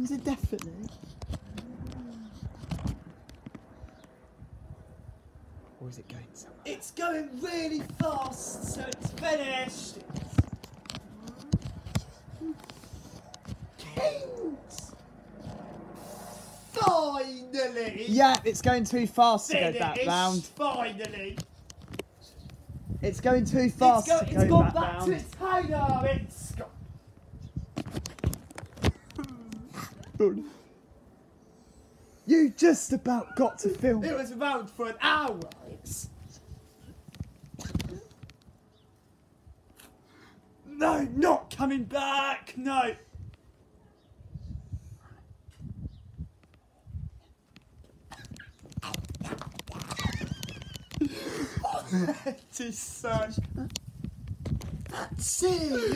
Was it definitely? Or is it going somewhere? It's going really fast, so it's finished. Kings! Finally! Yeah, it's going too fast to go Finished, back round. Finally! It's going too It's, fast go, to it's go gone back, back round. to its hangar! It's You just about got to film. It was around for an hour! No, not coming back! No! Oh, it is such... That's it!